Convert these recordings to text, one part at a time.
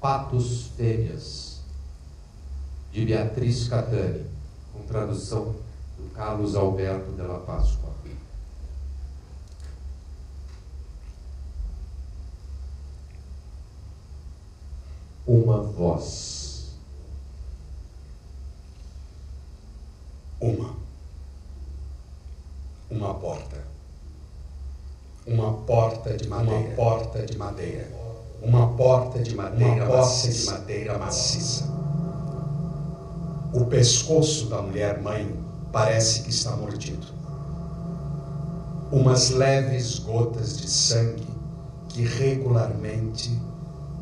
Patos Fêmeas, de Beatriz Catani, com tradução do Carlos Alberto de la Páscoa. Uma voz. Uma. Uma porta. Uma porta de madeira. Uma porta de madeira. Uma porta de madeira, uma maciça. de madeira maciça. O pescoço da mulher mãe parece que está mordido. Umas leves gotas de sangue que regularmente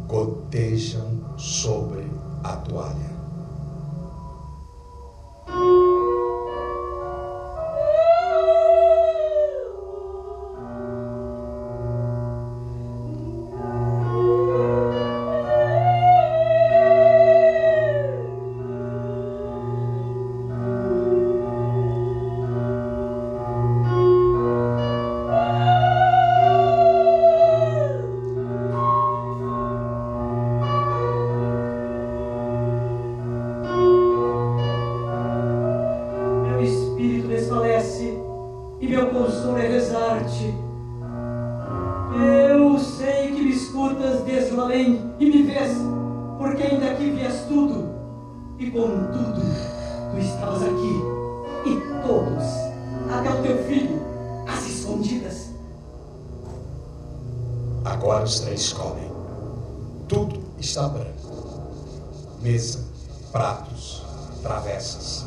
gotejam sobre a toalha. e meu consolo é rezar-te. Eu sei que me escutas desde o além e me vês, porque ainda aqui vias tudo, e contudo tu estavas aqui, e todos, até o teu filho, as escondidas. Agora os três comem. Tudo está branco: mesa, pratos, travessas,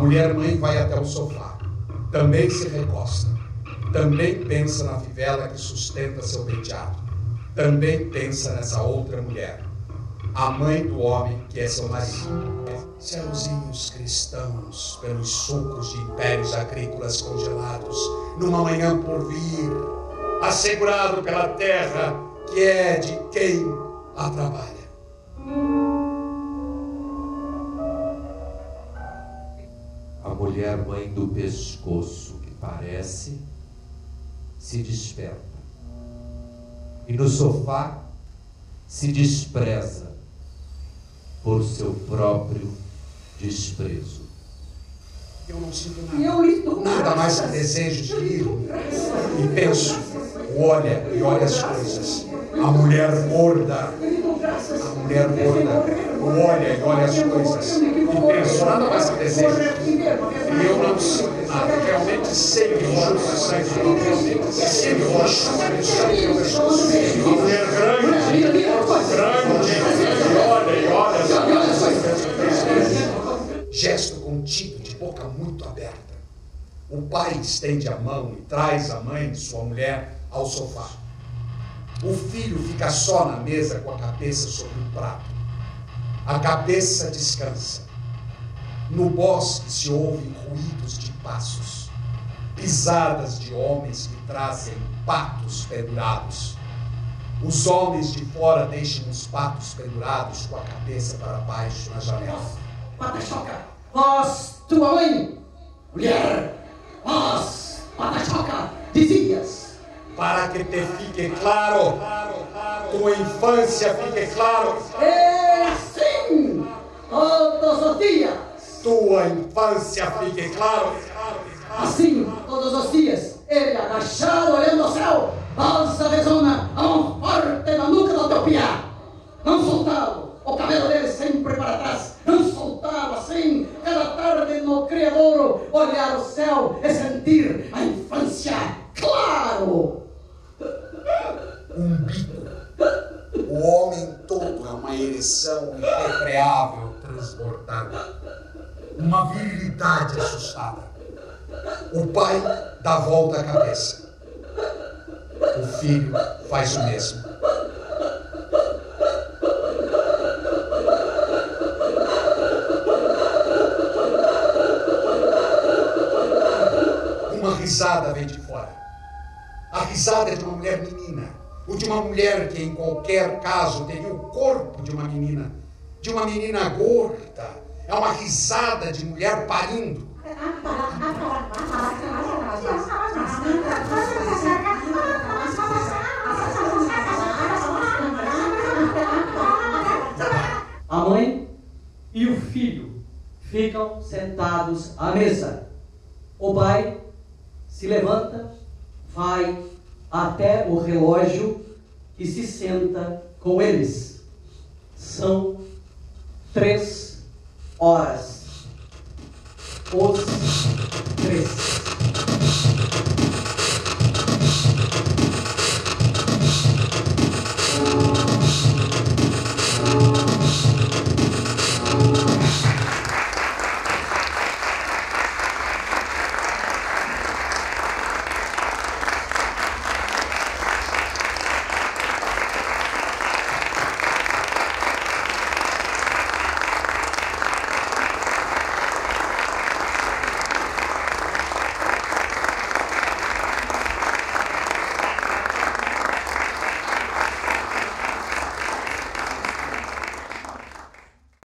mulher mãe vai até o sofá, também se recosta, também pensa na fivela que sustenta seu penteado também pensa nessa outra mulher, a mãe do homem que é seu marido. Céuzinhos cristãos pelos sulcos de impérios agrícolas congelados, numa manhã por vir, assegurado pela terra que é de quem a trabalha. Mulher mãe do pescoço que parece se desperta e no sofá se despreza por seu próprio desprezo. Eu não sinto nada. Eu nada mais que desejo de ir. E penso, olha e olha as coisas. A mulher gorda. A mulher gorda. Olha e olha as coisas. E penso, nada mais que desejo de ir. E eu não sinto nada. Realmente sei que roxo Realmente sei que roxo Uma mulher grande. Grande. E olha e olha as coisas. Gesto contido boca muito aberta. O pai estende a mão e traz a mãe, sua mulher, ao sofá. O filho fica só na mesa com a cabeça sobre o prato. A cabeça descansa. No bosque se ouvem ruídos de passos, pisadas de homens que trazem patos pendurados. Os homens de fora deixam os patos pendurados com a cabeça para baixo na janela. Pata-choca, vós tua mãe, mulher, vós, patachoca. Para que te fique claro, tua infância fique claro. É sim, todos os dias. Tua infância fique claro. Assim, todos os dias, ele agachado olhando ao céu, alça a zona, a mão forte na nuca do teu piá. Não soltá-lo, o cabelo dele sempre para trás, não soltá-lo assim, cada tarde no Criador, olhar o céu e sentir a infância, claro! um bico, O homem todo é uma ereção irrefreável, transbordada. Uma virilidade assustada. O pai dá volta à cabeça. O filho faz o mesmo. Uma risada vem de fora. A risada é de uma mulher menina ou de uma mulher que, em qualquer caso, teria o corpo de uma menina, de uma menina gorda. É uma risada de mulher parindo. A mãe e o filho ficam sentados à mesa. O pai se levanta, vai até o relógio e se senta com eles. São três horas. Os três.